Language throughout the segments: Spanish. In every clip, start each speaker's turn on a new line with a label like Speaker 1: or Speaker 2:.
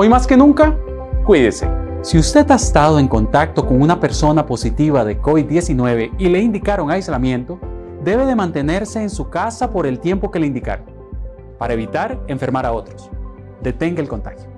Speaker 1: Hoy más que nunca, cuídese. Si usted ha estado en contacto con una persona positiva de COVID-19 y le indicaron aislamiento, debe de mantenerse en su casa por el tiempo que le indicaron, para evitar enfermar a otros. Detenga el contagio.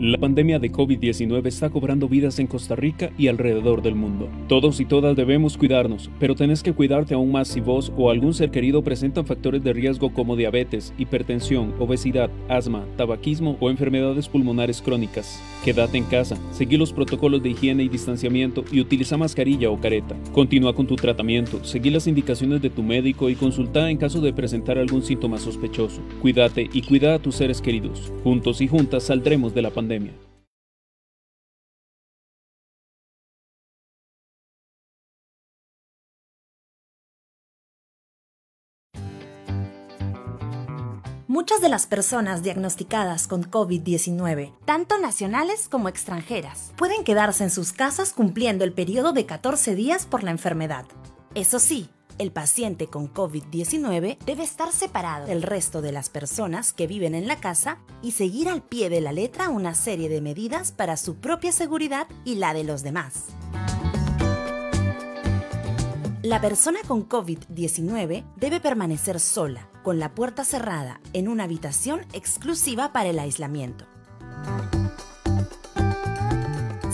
Speaker 2: La pandemia de COVID-19 está cobrando vidas en Costa Rica y alrededor del mundo. Todos y todas debemos cuidarnos, pero tenés que cuidarte aún más si vos o algún ser querido presentan factores de riesgo como diabetes, hipertensión, obesidad, asma, tabaquismo o enfermedades pulmonares crónicas. Quédate en casa, seguí los protocolos de higiene y distanciamiento y utiliza mascarilla o careta. Continúa con tu tratamiento, seguí las indicaciones de tu médico y consulta en caso de presentar algún síntoma sospechoso. Cuídate y cuida a tus seres queridos. Juntos y juntas saldremos de la pandemia.
Speaker 3: Muchas de las personas diagnosticadas con COVID-19, tanto nacionales como extranjeras, pueden quedarse en sus casas cumpliendo el periodo de 14 días por la enfermedad. Eso sí, el paciente con COVID-19 debe estar separado del resto de las personas que viven en la casa y seguir al pie de la letra una serie de medidas para su propia seguridad y la de los demás. La persona con COVID-19 debe permanecer sola, con la puerta cerrada, en una habitación exclusiva para el aislamiento.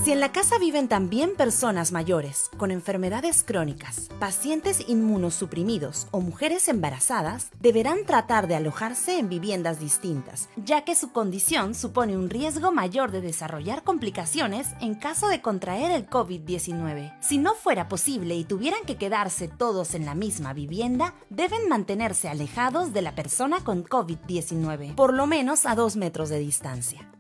Speaker 3: Si en la casa viven también personas mayores con enfermedades crónicas, pacientes inmunosuprimidos o mujeres embarazadas, deberán tratar de alojarse en viviendas distintas, ya que su condición supone un riesgo mayor de desarrollar complicaciones en caso de contraer el COVID-19. Si no fuera posible y tuvieran que quedarse todos en la misma vivienda, deben mantenerse alejados de la persona con COVID-19, por lo menos a dos metros de distancia.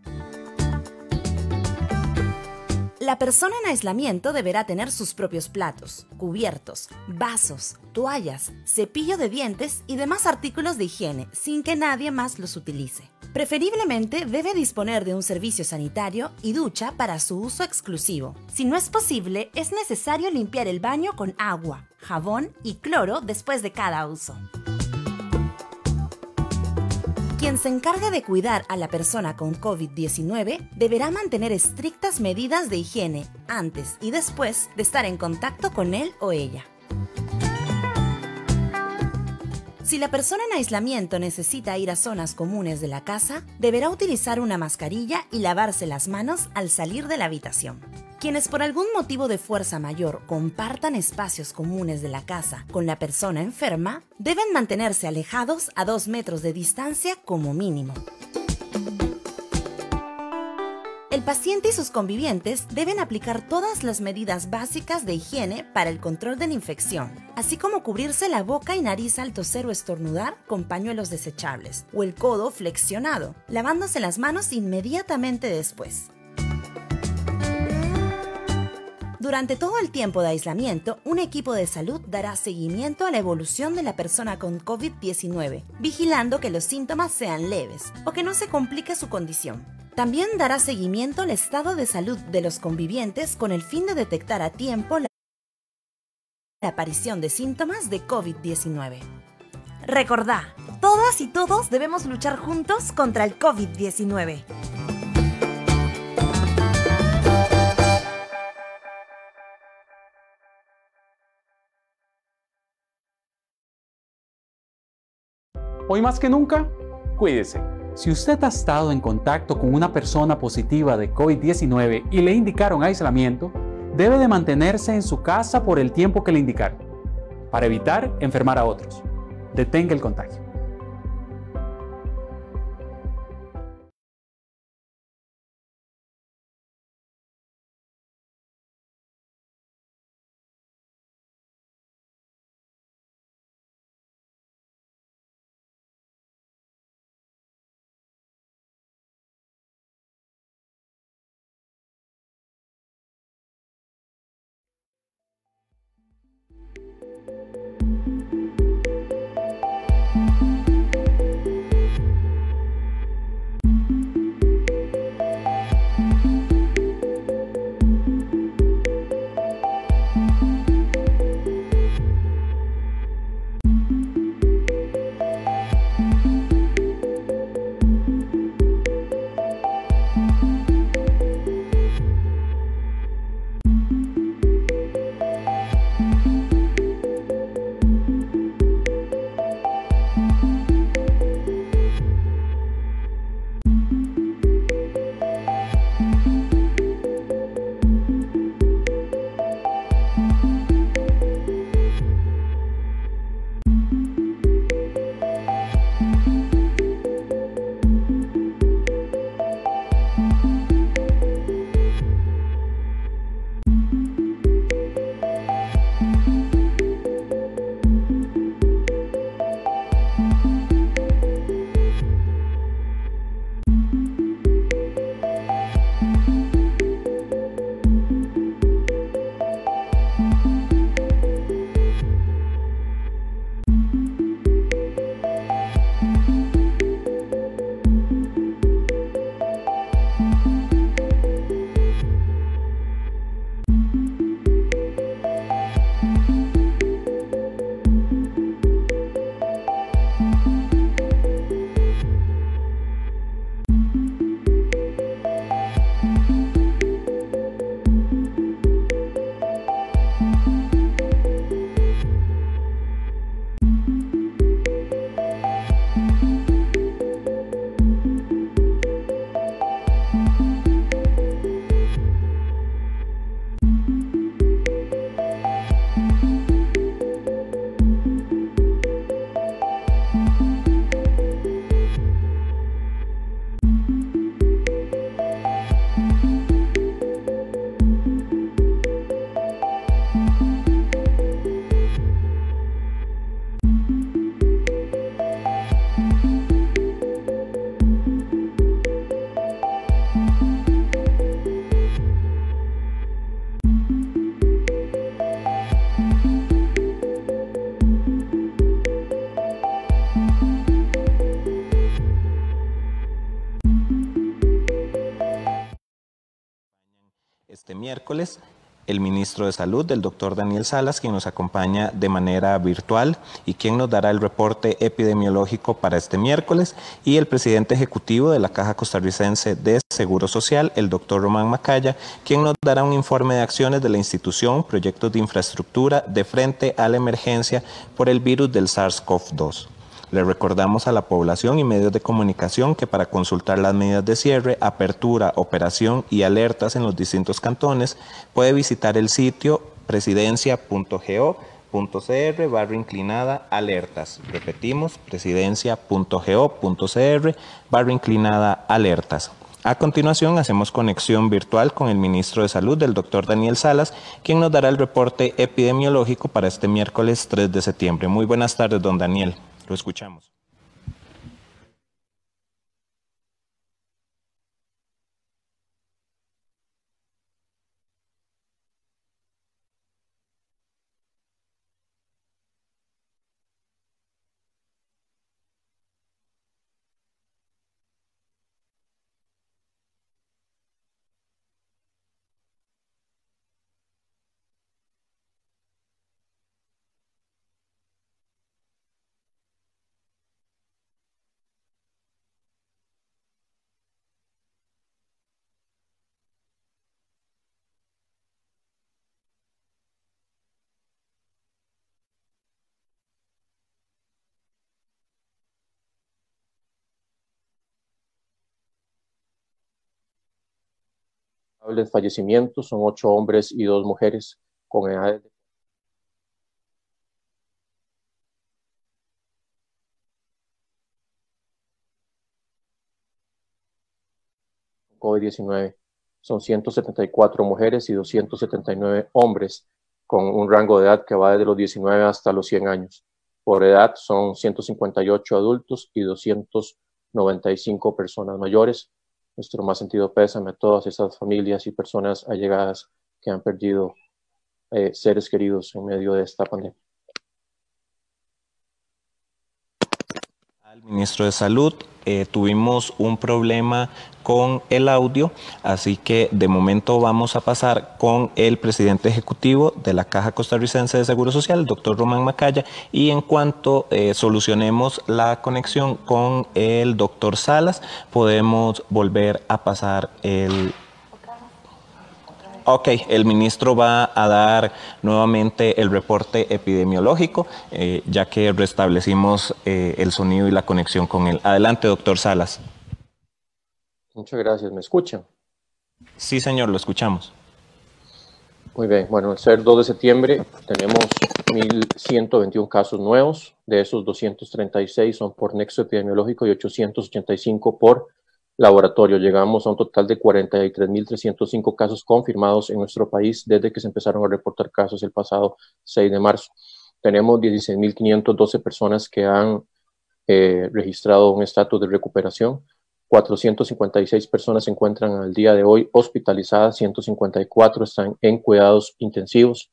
Speaker 3: La persona en aislamiento deberá tener sus propios platos, cubiertos, vasos, toallas, cepillo de dientes y demás artículos de higiene sin que nadie más los utilice. Preferiblemente debe disponer de un servicio sanitario y ducha para su uso exclusivo. Si no es posible, es necesario limpiar el baño con agua, jabón y cloro después de cada uso. Quien se encargue de cuidar a la persona con COVID-19 deberá mantener estrictas medidas de higiene antes y después de estar en contacto con él o ella. Si la persona en aislamiento necesita ir a zonas comunes de la casa, deberá utilizar una mascarilla y lavarse las manos al salir de la habitación. Quienes por algún motivo de fuerza mayor compartan espacios comunes de la casa con la persona enferma, deben mantenerse alejados a dos metros de distancia como mínimo. El paciente y sus convivientes deben aplicar todas las medidas básicas de higiene para el control de la infección, así como cubrirse la boca y nariz al toser o estornudar con pañuelos desechables o el codo flexionado, lavándose las manos inmediatamente después. Durante todo el tiempo de aislamiento, un equipo de salud dará seguimiento a la evolución de la persona con COVID-19, vigilando que los síntomas sean leves o que no se complique su condición. También dará seguimiento al estado de salud de los convivientes con el fin de detectar a tiempo la aparición de síntomas de COVID-19. Recordá, todas y todos debemos luchar juntos contra el COVID-19.
Speaker 1: Hoy más que nunca, cuídese. Si usted ha estado en contacto con una persona positiva de COVID-19 y le indicaron aislamiento, debe de mantenerse en su casa por el tiempo que le indicaron, para evitar enfermar a otros. Detenga el contagio.
Speaker 4: De Salud, el doctor Daniel Salas, quien nos acompaña de manera virtual y quien nos dará el reporte epidemiológico para este miércoles, y el presidente ejecutivo de la Caja Costarricense de Seguro Social, el doctor Román Macaya, quien nos dará un informe de acciones de la institución, proyectos de infraestructura de frente a la emergencia por el virus del SARS-CoV-2. Le recordamos a la población y medios de comunicación que para consultar las medidas de cierre, apertura, operación y alertas en los distintos cantones puede visitar el sitio presidencia.go.cr barra inclinada alertas. Repetimos, presidencia.go.cr barra inclinada alertas. A continuación, hacemos conexión virtual con el ministro de Salud, el doctor Daniel Salas, quien nos dará el reporte epidemiológico para este miércoles 3 de septiembre. Muy buenas tardes, don Daniel. Lo escuchamos.
Speaker 5: Fallecimientos son ocho hombres y dos mujeres con edades de COVID-19. Son 174 mujeres y 279 hombres con un rango de edad que va desde los 19 hasta los 100 años. Por edad son 158 adultos y 295 personas mayores nuestro más sentido pésame a todas esas familias y personas allegadas que han perdido eh, seres queridos en medio de esta pandemia.
Speaker 4: Ministro de Salud, eh, tuvimos un problema con el audio, así que de momento vamos a pasar con el presidente ejecutivo de la Caja Costarricense de Seguro Social, el doctor Román Macaya, y en cuanto eh, solucionemos la conexión con el doctor Salas, podemos volver a pasar el Ok, el ministro va a dar nuevamente el reporte epidemiológico, eh, ya que restablecimos eh, el sonido y la conexión con él. Adelante, doctor Salas.
Speaker 5: Muchas gracias. ¿Me escuchan?
Speaker 4: Sí, señor, lo escuchamos.
Speaker 5: Muy bien. Bueno, el ser 2 de septiembre tenemos 1.121 casos nuevos. De esos 236 son por nexo epidemiológico y 885 por laboratorio. Llegamos a un total de 43.305 casos confirmados en nuestro país desde que se empezaron a reportar casos el pasado 6 de marzo. Tenemos 16.512 personas que han eh, registrado un estatus de recuperación. 456 personas se encuentran al día de hoy hospitalizadas, 154 están en cuidados intensivos,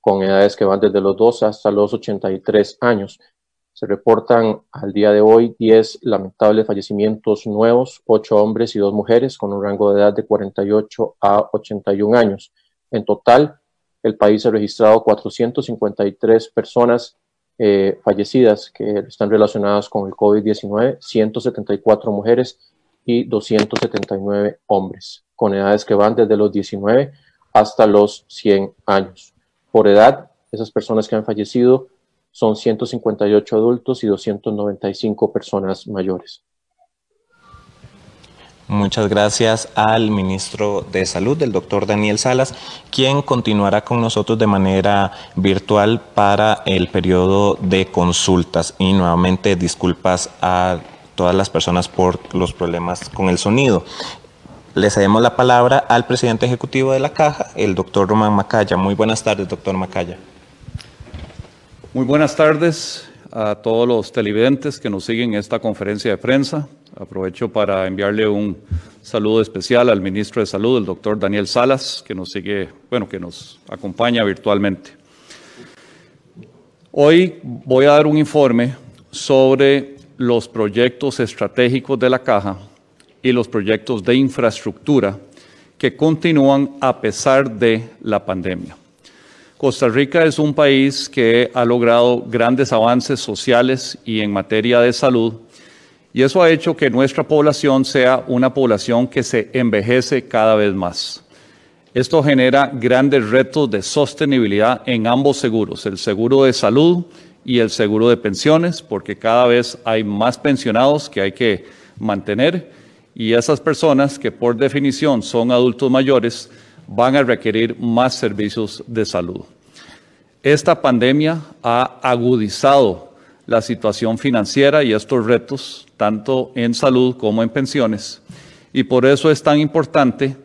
Speaker 5: con edades que van desde los 2 hasta los 83 años. Se reportan al día de hoy 10 lamentables fallecimientos nuevos, 8 hombres y 2 mujeres, con un rango de edad de 48 a 81 años. En total, el país ha registrado 453 personas eh, fallecidas que están relacionadas con el COVID-19, 174 mujeres y 279 hombres, con edades que van desde los 19 hasta los 100 años. Por edad, esas personas que han fallecido son 158 adultos y 295 personas mayores.
Speaker 4: Muchas gracias al ministro de Salud, el doctor Daniel Salas, quien continuará con nosotros de manera virtual para el periodo de consultas. Y nuevamente disculpas a todas las personas por los problemas con el sonido. Le cedemos la palabra al presidente ejecutivo de la Caja, el doctor Román Macaya. Muy buenas tardes, doctor Macaya.
Speaker 6: Muy buenas tardes a todos los televidentes que nos siguen en esta conferencia de prensa. Aprovecho para enviarle un saludo especial al ministro de Salud, el doctor Daniel Salas, que nos sigue, bueno, que nos acompaña virtualmente. Hoy voy a dar un informe sobre los proyectos estratégicos de la caja y los proyectos de infraestructura que continúan a pesar de la pandemia. Costa Rica es un país que ha logrado grandes avances sociales y en materia de salud, y eso ha hecho que nuestra población sea una población que se envejece cada vez más. Esto genera grandes retos de sostenibilidad en ambos seguros, el seguro de salud y el seguro de pensiones, porque cada vez hay más pensionados que hay que mantener y esas personas que por definición son adultos mayores van a requerir más servicios de salud. Esta pandemia ha agudizado la situación financiera y estos retos, tanto en salud como en pensiones, y por eso es tan importante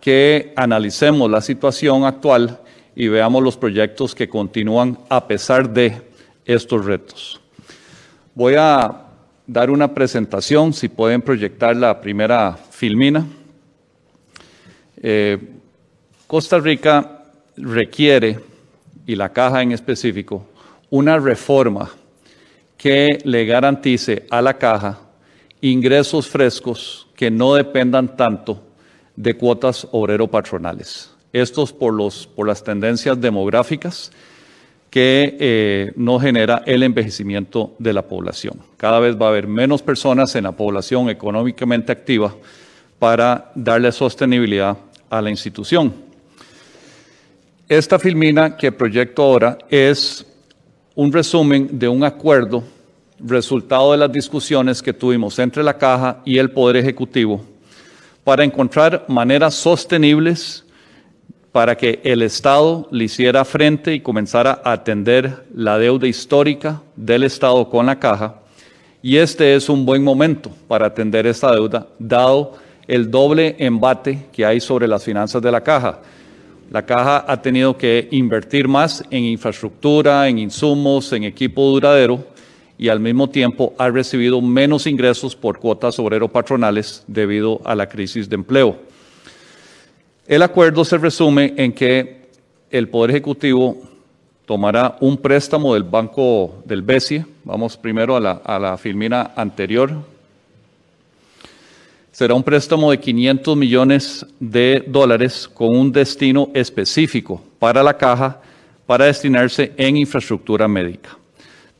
Speaker 6: que analicemos la situación actual y veamos los proyectos que continúan a pesar de estos retos. Voy a dar una presentación, si pueden proyectar la primera filmina. Eh, Costa Rica requiere, y la caja en específico, una reforma que le garantice a la caja ingresos frescos que no dependan tanto de cuotas obrero-patronales. Estos por, los, por las tendencias demográficas que eh, no genera el envejecimiento de la población. Cada vez va a haber menos personas en la población económicamente activa para darle sostenibilidad a la institución. Esta filmina que proyecto ahora es un resumen de un acuerdo resultado de las discusiones que tuvimos entre la Caja y el Poder Ejecutivo para encontrar maneras sostenibles para que el Estado le hiciera frente y comenzara a atender la deuda histórica del Estado con la caja. Y este es un buen momento para atender esta deuda, dado el doble embate que hay sobre las finanzas de la caja. La caja ha tenido que invertir más en infraestructura, en insumos, en equipo duradero y al mismo tiempo ha recibido menos ingresos por cuotas obrero-patronales debido a la crisis de empleo. El acuerdo se resume en que el Poder Ejecutivo tomará un préstamo del Banco del BESIE. Vamos primero a la, a la filmina anterior. Será un préstamo de 500 millones de dólares con un destino específico para la caja para destinarse en infraestructura médica.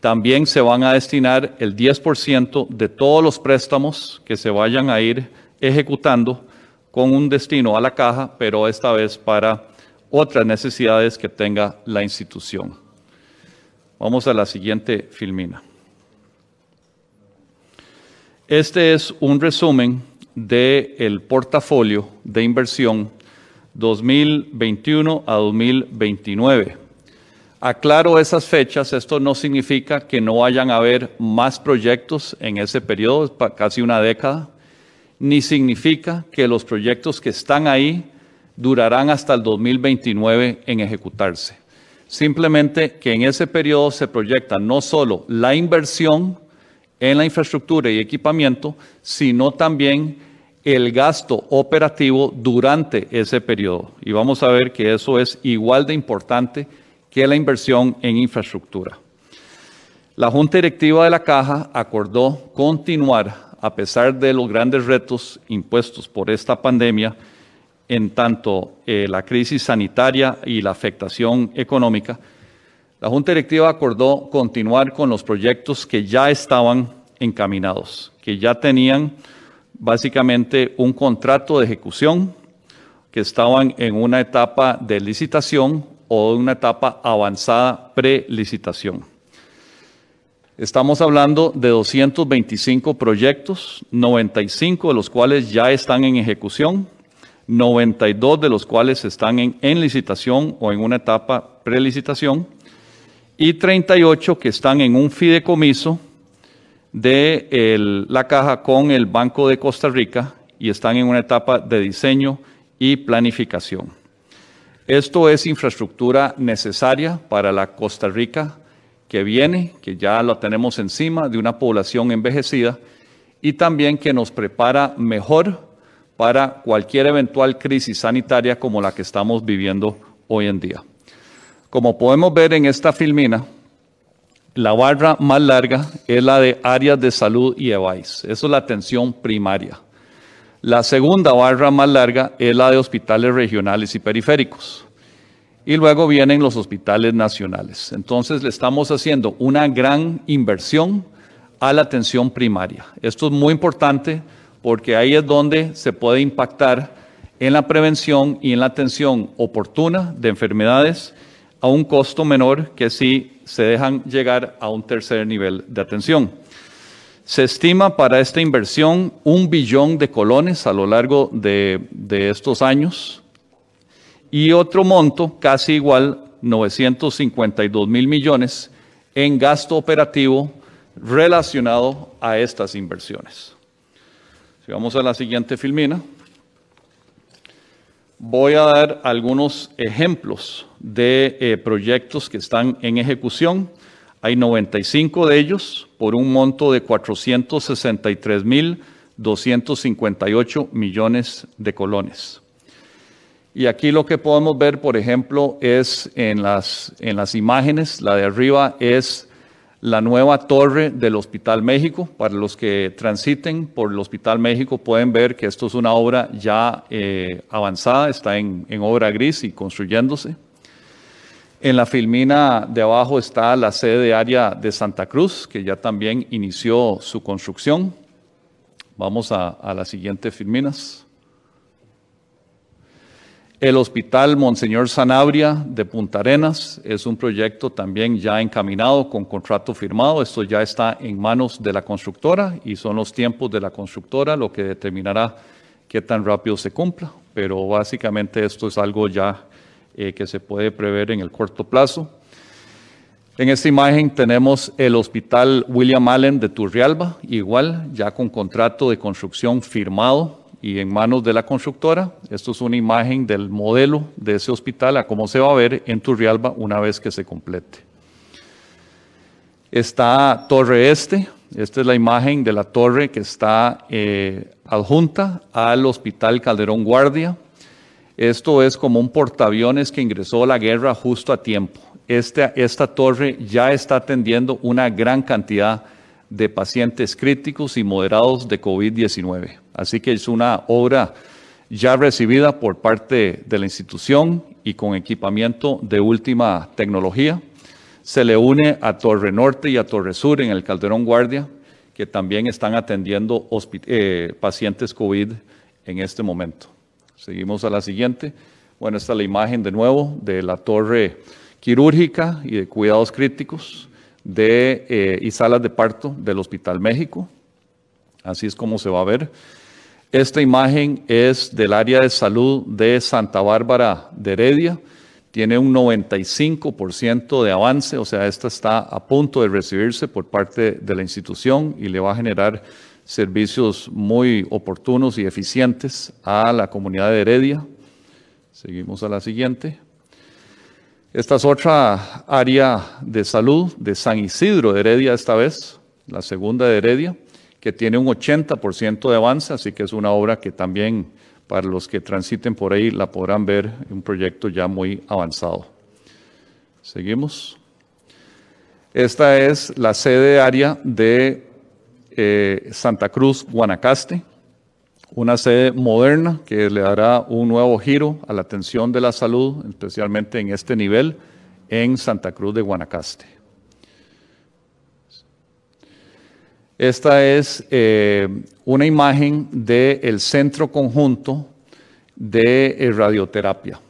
Speaker 6: También se van a destinar el 10% de todos los préstamos que se vayan a ir ejecutando con un destino a la caja, pero esta vez para otras necesidades que tenga la institución. Vamos a la siguiente filmina. Este es un resumen del portafolio de inversión 2021 a 2029. Aclaro esas fechas, esto no significa que no vayan a haber más proyectos en ese periodo, casi una década, ni significa que los proyectos que están ahí durarán hasta el 2029 en ejecutarse. Simplemente que en ese periodo se proyecta no solo la inversión en la infraestructura y equipamiento, sino también el gasto operativo durante ese periodo. Y vamos a ver que eso es igual de importante que la inversión en infraestructura. La Junta Directiva de la Caja acordó continuar, a pesar de los grandes retos impuestos por esta pandemia, en tanto eh, la crisis sanitaria y la afectación económica, la Junta Directiva acordó continuar con los proyectos que ya estaban encaminados, que ya tenían básicamente un contrato de ejecución, que estaban en una etapa de licitación o una etapa avanzada pre-licitación. Estamos hablando de 225 proyectos, 95 de los cuales ya están en ejecución, 92 de los cuales están en, licitación o en una etapa pre-licitación y 38 que están en un fideicomiso de la caja con el Banco de Costa Rica y están en una etapa de diseño y planificación. Esto es infraestructura necesaria para la Costa Rica que viene, que ya lo tenemos encima de una población envejecida y también que nos prepara mejor para cualquier eventual crisis sanitaria como la que estamos viviendo hoy en día. Como podemos ver en esta filmina, la barra más larga es la de áreas de salud y EVAIS. Eso es la atención primaria. La segunda barra más larga es la de hospitales regionales y periféricos. Y luego vienen los hospitales nacionales. Entonces le estamos haciendo una gran inversión a la atención primaria. Esto es muy importante porque ahí es donde se puede impactar en la prevención y en la atención oportuna de enfermedades a un costo menor que si se dejan llegar a un tercer nivel de atención. Se estima para esta inversión un billón de colones a lo largo de, estos años y otro monto casi igual, 952 mil millones, en gasto operativo relacionado a estas inversiones. Si vamos a la siguiente filmina, voy a dar algunos ejemplos de eh, proyectos que están en ejecución. Hay 95 de ellos por un monto de 463.258 millones de colones. Y aquí lo que podemos ver, por ejemplo, es en las, en las imágenes, la de arriba es la nueva torre del Hospital México. Para los que transiten por el Hospital México pueden ver que esto es una obra ya eh, avanzada, está en, en obra gris y construyéndose. En la filmina de abajo está la sede de área de Santa Cruz, que ya también inició su construcción. Vamos a, a las siguientes filminas. El Hospital Monseñor Sanabria de Punta Arenas es un proyecto también ya encaminado con contrato firmado. Esto ya está en manos de la constructora y son los tiempos de la constructora lo que determinará qué tan rápido se cumpla. Pero básicamente esto es algo ya eh, que se puede prever en el corto plazo. En esta imagen tenemos el Hospital William Allen de Turrialba, igual ya con contrato de construcción firmado y en manos de la constructora. Esto es una imagen del modelo de ese hospital, a cómo se va a ver en Turrialba una vez que se complete. Está Torre Este, esta es la imagen de la torre que está eh, adjunta al Hospital Calderón Guardia. Esto es como un portaaviones que ingresó a la guerra justo a tiempo. Este, esta torre ya está atendiendo una gran cantidad de pacientes críticos y moderados de COVID-19. Así que es una obra ya recibida por parte de la institución y con equipamiento de última tecnología. Se le une a Torre Norte y a Torre Sur en el Calderón Guardia, que también están atendiendo eh, pacientes COVID en este momento. Seguimos a la siguiente. Bueno, esta es la imagen de nuevo de la torre quirúrgica y de cuidados críticos eh, y salas de parto del Hospital México. Así es como se va a ver. Esta imagen es del área de salud de Santa Bárbara de Heredia. Tiene un 95% de avance, o sea, esta está a punto de recibirse por parte de la institución y le va a generar servicios muy oportunos y eficientes a la comunidad de Heredia. Seguimos a la siguiente. Esta es otra área de salud de San Isidro de Heredia esta vez. la segunda de Heredia, que tiene un 80% de avance, así que es una obra que también para los que transiten por ahí la podrán ver, un proyecto ya muy avanzado. Seguimos. Esta es la sede área de eh, Santa Cruz, Guanacaste, una sede moderna que le dará un nuevo giro a la atención de la salud, especialmente en este nivel, en Santa Cruz de Guanacaste. Esta es eh, una imagen del centro conjunto de eh, radioterapia.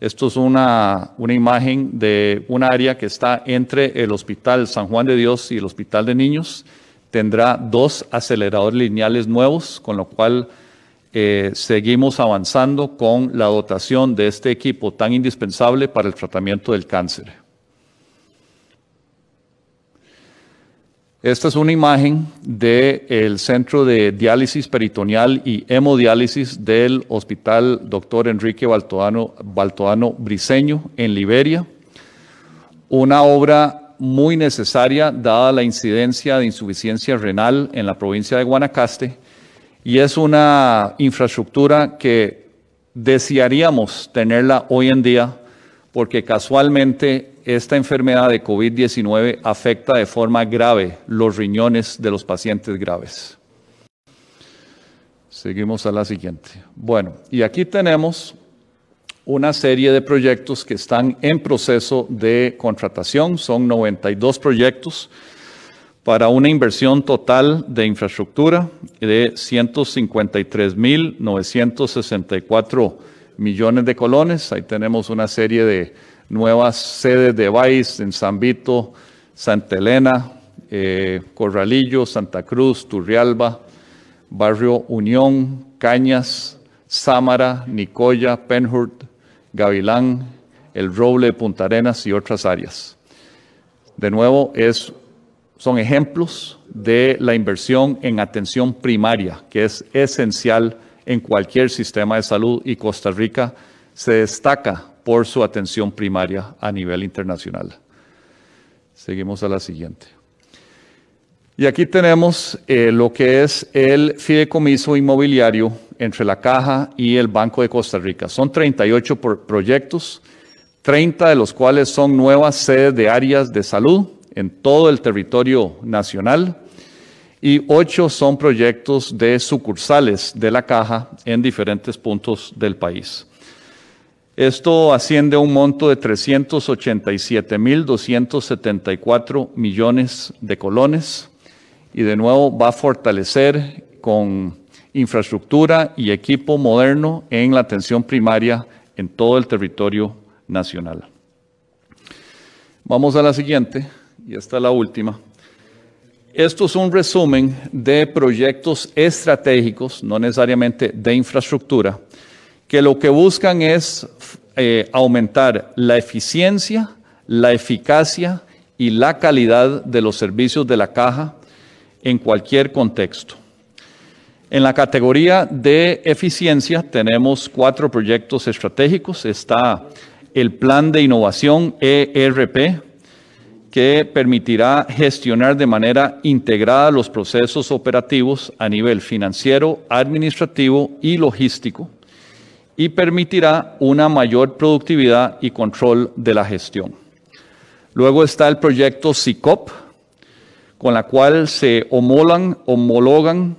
Speaker 6: Esto es una, una imagen de un área que está entre el Hospital San Juan de Dios y el Hospital de Niños. Tendrá dos aceleradores lineales nuevos, con lo cual eh, seguimos avanzando con la dotación de este equipo tan indispensable para el tratamiento del cáncer. Esta es una imagen del centro de diálisis peritoneal y hemodiálisis del Hospital Dr. Enrique Baltoano, Baltoano Briseño en Liberia. Una obra muy necesaria dada la incidencia de insuficiencia renal en la provincia de Guanacaste y es una infraestructura que desearíamos tenerla hoy en día porque casualmente esta enfermedad de COVID-19 afecta de forma grave los riñones de los pacientes graves. Seguimos a la siguiente. Bueno, y aquí tenemos una serie de proyectos que están en proceso de contratación. Son 92 proyectos para una inversión total de infraestructura de 153.964 millones de colones. Ahí tenemos una serie de nuevas sedes de BAIS en San Vito, Santa Elena, eh, Corralillo, Santa Cruz, Turrialba, Barrio Unión, Cañas, Sámara, Nicoya, Penhurt, Gavilán, El Roble, Punta Arenas y otras áreas. De nuevo, son ejemplos de la inversión en atención primaria, que es esencial en cualquier sistema de salud y Costa Rica se destaca por su atención primaria a nivel internacional. Seguimos a la siguiente. Y aquí tenemos eh, lo que es el fideicomiso inmobiliario entre la Caja y el Banco de Costa Rica. Son 38 proyectos, 30 de los cuales son nuevas sedes de áreas de salud en todo el territorio nacional y 8 son proyectos de sucursales de la Caja en diferentes puntos del país. Esto asciende a un monto de 387.274 millones de colones y de nuevo va a fortalecer con infraestructura y equipo moderno en la atención primaria en todo el territorio nacional. Vamos a la siguiente, y esta es la última. Esto es un resumen de proyectos estratégicos, no necesariamente de infraestructura, que lo que buscan es eh, aumentar la eficiencia, la eficacia y la calidad de los servicios de la caja en cualquier contexto. En la categoría de eficiencia tenemos cuatro proyectos estratégicos. Está el Plan de Innovación ERP, que permitirá gestionar de manera integrada los procesos operativos a nivel financiero, administrativo y logístico y permitirá una mayor productividad y control de la gestión. Luego está el proyecto SICOP, con la cual se homologan, homologan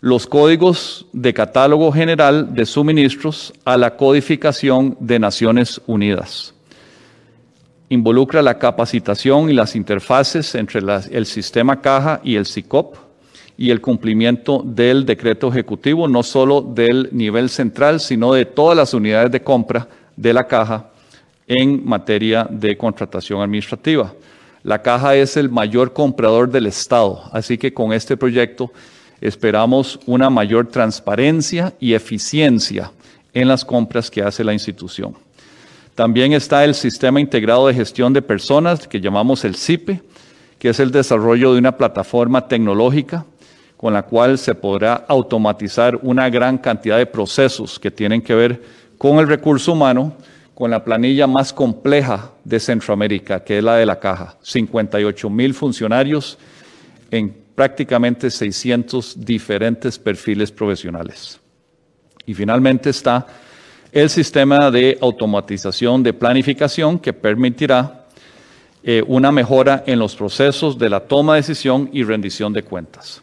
Speaker 6: los códigos de catálogo general de suministros a la codificación de Naciones Unidas. Involucra la capacitación y las interfaces entre el sistema caja y el SICOP y el cumplimiento del decreto ejecutivo, no solo del nivel central, sino de todas las unidades de compra de la caja en materia de contratación administrativa. La caja es el mayor comprador del Estado, así que con este proyecto esperamos una mayor transparencia y eficiencia en las compras que hace la institución. También está el Sistema Integrado de Gestión de Personas, que llamamos el CIPE, que es el desarrollo de una plataforma tecnológica con la cual se podrá automatizar una gran cantidad de procesos que tienen que ver con el recurso humano, con la planilla más compleja de Centroamérica, que es la de la caja. 58 mil funcionarios, en prácticamente 600 diferentes perfiles profesionales. Y finalmente está el sistema de automatización de planificación que permitirá eh, una mejora en los procesos de la toma de decisión y rendición de cuentas.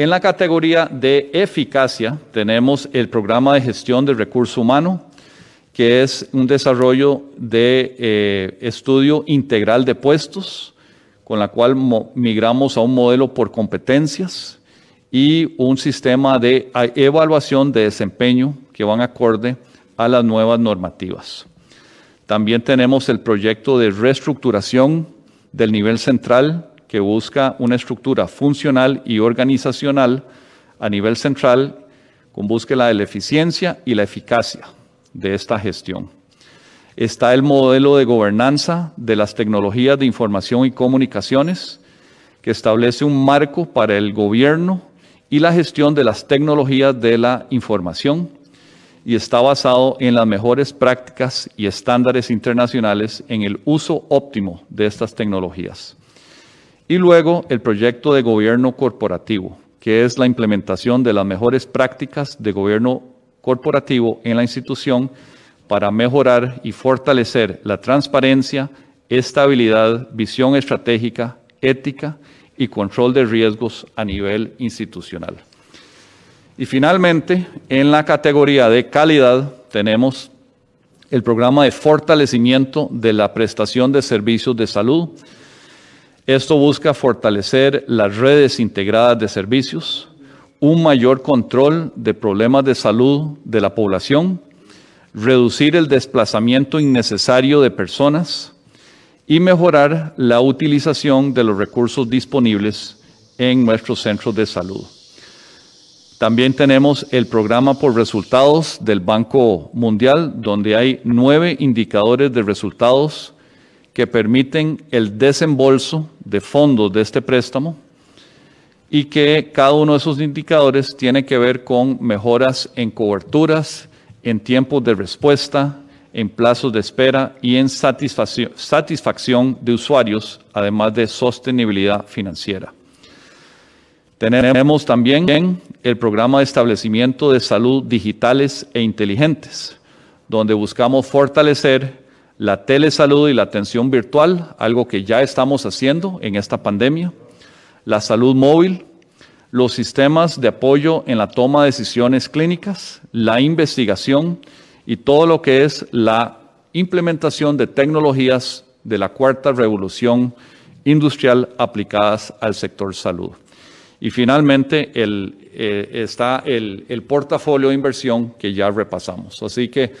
Speaker 6: En la categoría de eficacia tenemos el programa de gestión del recurso humano, que es un desarrollo de eh, estudio integral de puestos, con la cual migramos a un modelo por competencias y un sistema de evaluación de desempeño que van acorde a las nuevas normativas. También tenemos el proyecto de reestructuración del nivel central que busca una estructura funcional y organizacional a nivel central con búsqueda de la eficiencia y la eficacia de esta gestión. Está el modelo de gobernanza de las tecnologías de información y comunicaciones, que establece un marco para el gobierno y la gestión de las tecnologías de la información y está basado en las mejores prácticas y estándares internacionales en el uso óptimo de estas tecnologías. Y luego el proyecto de gobierno corporativo, que es la implementación de las mejores prácticas de gobierno corporativo en la institución para mejorar y fortalecer la transparencia, estabilidad, visión estratégica, ética y control de riesgos a nivel institucional. Y finalmente, en la categoría de calidad tenemos el programa de fortalecimiento de la prestación de servicios de salud. Esto busca fortalecer las redes integradas de servicios, un mayor control de problemas de salud de la población, reducir el desplazamiento innecesario de personas y mejorar la utilización de los recursos disponibles en nuestros centros de salud. También tenemos el programa por resultados del Banco Mundial, donde hay nueve indicadores de resultados que permiten el desembolso de fondos de este préstamo y que cada uno de esos indicadores tiene que ver con mejoras en coberturas, en tiempos de respuesta, en plazos de espera y en satisfacción, de usuarios, además de sostenibilidad financiera. Tenemos también el programa de establecimiento de salud digitales e inteligentes, donde buscamos fortalecer la telesalud y la atención virtual, algo que ya estamos haciendo en esta pandemia, la salud móvil, los sistemas de apoyo en la toma de decisiones clínicas, la investigación y todo lo que es la implementación de tecnologías de la cuarta revolución industrial aplicadas al sector salud. Y finalmente eh, está el, portafolio de inversión que ya repasamos. Así que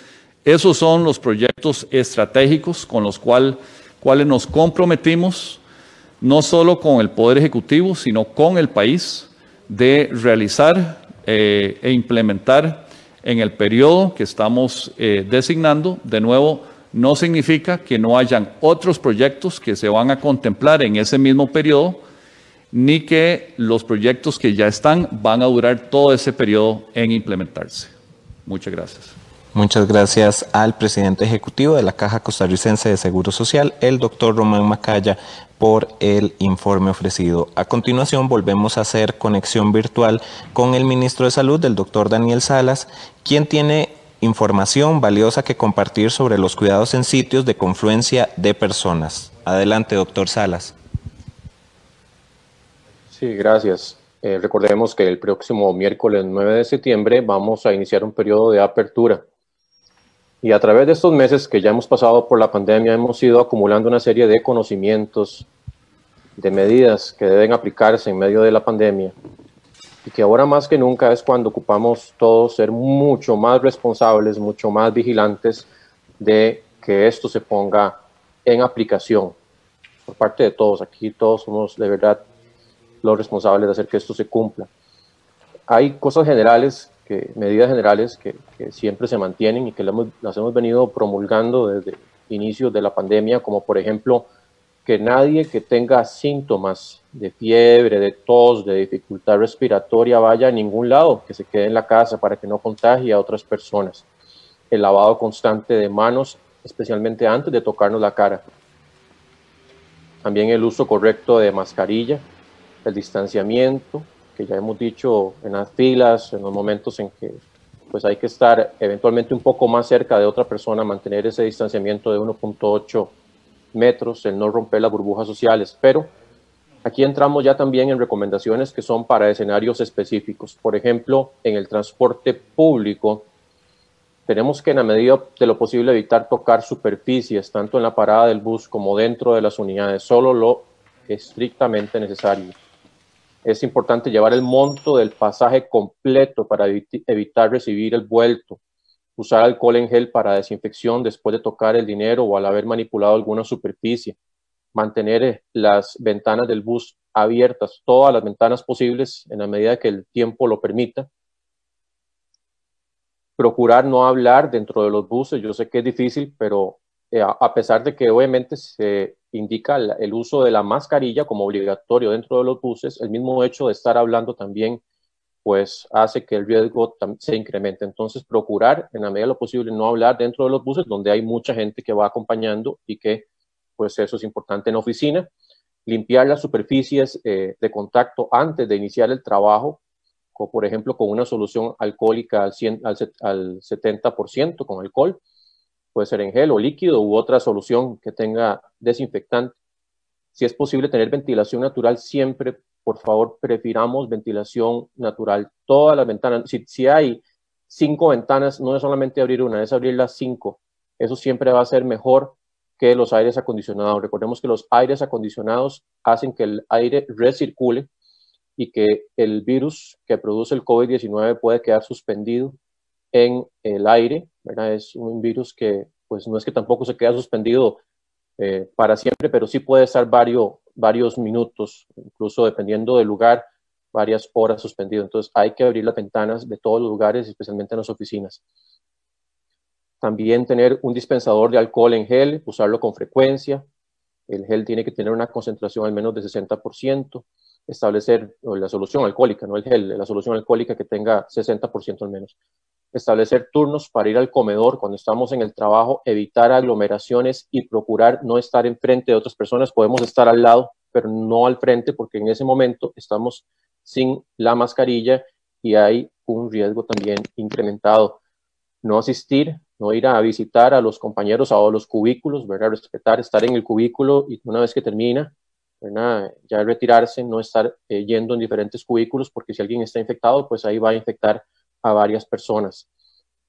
Speaker 6: esos son los proyectos estratégicos con los cuales nos comprometimos, no solo con el Poder Ejecutivo, sino con el país, de realizar eh, e implementar en el periodo que estamos eh, designando. De nuevo, no significa que no hayan otros proyectos que se van a contemplar en ese mismo periodo, ni que los proyectos que ya están van a durar todo ese periodo en implementarse. Muchas gracias.
Speaker 4: Muchas gracias al presidente ejecutivo de la Caja Costarricense de Seguro Social, el doctor Román Macaya, por el informe ofrecido. A continuación volvemos a hacer conexión virtual con el ministro de Salud, el doctor Daniel Salas, quien tiene información valiosa que compartir sobre los cuidados en sitios de confluencia de personas. Adelante, doctor Salas.
Speaker 5: Sí, gracias. Eh, recordemos que el próximo miércoles 9 de septiembre vamos a iniciar un periodo de apertura. Y a través de estos meses que ya hemos pasado por la pandemia, hemos ido acumulando una serie de conocimientos, de medidas que deben aplicarse en medio de la pandemia. Y que ahora más que nunca es cuando ocupamos todos ser mucho más responsables, mucho más vigilantes de que esto se ponga en aplicación por parte de todos. Aquí todos somos de verdad los responsables de hacer que esto se cumpla. Hay cosas generales, que, medidas generales que, siempre se mantienen y que las hemos, venido promulgando desde inicios de la pandemia, como por ejemplo que nadie que tenga síntomas de fiebre, de tos, de dificultad respiratoria vaya a ningún lado, que se quede en la casa para que no contagie a otras personas. El lavado constante de manos, especialmente antes de tocarnos la cara. También el uso correcto de mascarilla, el distanciamiento, que ya hemos dicho en las filas, en los momentos en que pues hay que estar eventualmente un poco más cerca de otra persona, mantener ese distanciamiento de 1.8 metros, el no romper las burbujas sociales, pero aquí entramos ya también en recomendaciones que son para escenarios específicos. Por ejemplo, en el transporte público, tenemos que en la medida de lo posible evitar tocar superficies, tanto en la parada del bus como dentro de las unidades, solo lo estrictamente necesario. Es importante llevar el monto del pasaje completo para evitar recibir el vuelto. Usar alcohol en gel para desinfección después de tocar el dinero o al haber manipulado alguna superficie. Mantener eh, las ventanas del bus abiertas, todas las ventanas posibles en la medida que el tiempo lo permita. Procurar no hablar dentro de los buses. Yo sé que es difícil, pero eh, a pesar de que obviamente se indica el uso de la mascarilla como obligatorio dentro de los buses, el mismo hecho de estar hablando también pues hace que el riesgo se incremente. Entonces, procurar en la medida de lo posible no hablar dentro de los buses donde hay mucha gente que va acompañando y que pues eso es importante en oficina. Limpiar las superficies eh, de contacto antes de iniciar el trabajo, como por ejemplo con una solución alcohólica al, 100, al, al 70% con alcohol puede ser en gel o líquido u otra solución que tenga desinfectante. Si es posible tener ventilación natural, siempre, por favor, prefiramos ventilación natural. Todas las ventanas, si, hay cinco ventanas, no es solamente abrir una, es abrir las cinco. Eso siempre va a ser mejor que los aires acondicionados. Recordemos que los aires acondicionados hacen que el aire recircule y que el virus que produce el COVID-19 puede quedar suspendido en el aire. Es un virus que, pues no es que tampoco se queda suspendido eh, para siempre, pero sí puede estar varios, varios minutos, incluso dependiendo del lugar, varias horas suspendido. Entonces hay que abrir las ventanas de todos los lugares, especialmente en las oficinas. También tener un dispensador de alcohol en gel, usarlo con frecuencia. El gel tiene que tener una concentración al menos de 60%. Establecer la solución alcohólica, no el gel, la solución alcohólica que tenga 60% al menos establecer turnos para ir al comedor cuando estamos en el trabajo, evitar aglomeraciones y procurar no estar enfrente de otras personas. Podemos estar al lado, pero no al frente, porque en ese momento estamos sin la mascarilla y hay un riesgo también incrementado. No asistir, no ir a visitar a los compañeros a los cubículos, ¿verdad? Respetar, estar en el cubículo y una vez que termina. Ya retirarse, no estar eh, yendo en diferentes cubículos, porque si alguien está infectado, pues ahí va a infectar a varias personas.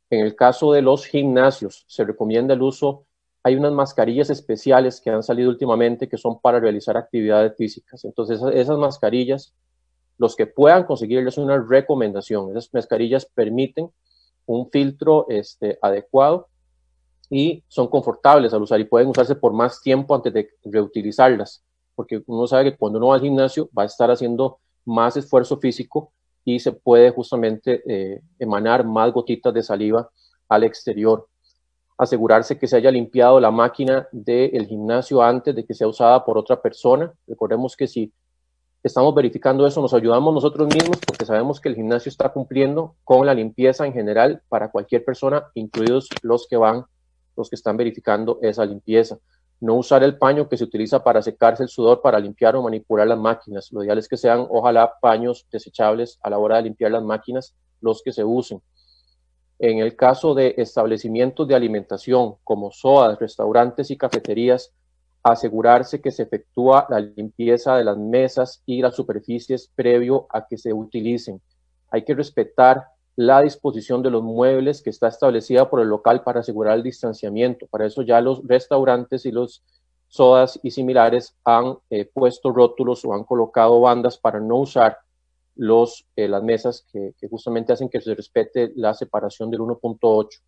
Speaker 5: En el caso de los gimnasios, se recomienda el uso, hay unas mascarillas especiales que han salido últimamente que son para realizar actividades físicas. Entonces, esas, mascarillas, los que puedan conseguirles una recomendación. Esas mascarillas permiten un filtro este, adecuado y son confortables al usar y pueden usarse por más tiempo antes de reutilizarlas, porque uno sabe que cuando uno va al gimnasio va a estar haciendo más esfuerzo físico y se puede justamente eh, emanar más gotitas de saliva al exterior. Asegurarse que se haya limpiado la máquina del gimnasio antes de que sea usada por otra persona. Recordemos que si estamos verificando eso, nos ayudamos nosotros mismos porque sabemos que el gimnasio está cumpliendo con la limpieza en general para cualquier persona, incluidos los que van, los que están verificando esa limpieza no usar el paño que se utiliza para secarse el sudor para limpiar o manipular las máquinas. Lo ideal es que sean, ojalá, paños desechables a la hora de limpiar las máquinas los que se usen. En el caso de establecimientos de alimentación como SOAS, restaurantes y cafeterías, asegurarse que se efectúa la limpieza de las mesas y las superficies previo a que se utilicen. Hay que respetar la disposición de los muebles que está establecida por el local para asegurar el distanciamiento. Para eso ya los restaurantes y los sodas y similares han eh, puesto rótulos o han colocado bandas para no usar los, eh, las mesas que, justamente hacen que se respete la separación del 1.8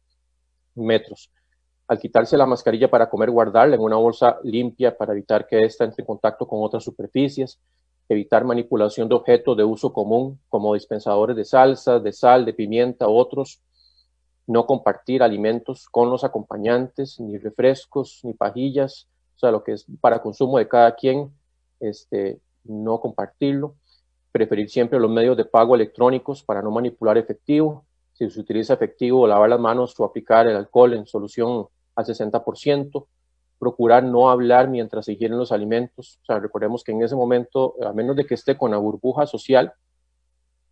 Speaker 5: metros. Al quitarse la mascarilla para comer, guardarla en una bolsa limpia para evitar que ésta entre en contacto con otras superficies evitar manipulación de objetos de uso común como dispensadores de salsa, de sal, de pimienta, otros, no compartir alimentos con los acompañantes, ni refrescos, ni pajillas, o sea, lo que es para consumo de cada quien, este, no compartirlo, preferir siempre los medios de pago electrónicos para no manipular efectivo, si se utiliza efectivo, lavar las manos o aplicar el alcohol en solución al 60%, procurar no hablar mientras se ingieren los alimentos. O sea, recordemos que en ese momento, a menos de que esté con la burbuja social,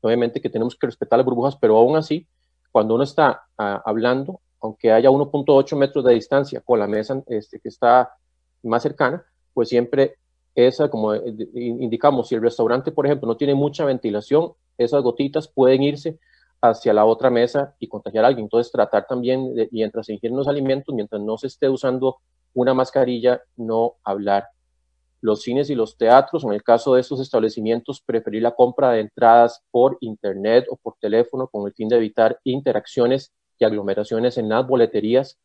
Speaker 5: obviamente que tenemos que respetar las burbujas, pero aún así, cuando uno está ah, hablando, aunque haya 1.8 metros de distancia con la mesa este, que está más cercana, pues siempre esa, como eh, indicamos, si el restaurante, por ejemplo, no tiene mucha ventilación, esas gotitas pueden irse hacia la otra mesa y contagiar a alguien. Entonces, tratar también, de, mientras se ingieren los alimentos, mientras no se esté usando una mascarilla, no hablar. Los cines y los teatros, en el caso de estos establecimientos, preferir la compra de entradas por internet o por teléfono con el fin de evitar interacciones y aglomeraciones en las boleterías.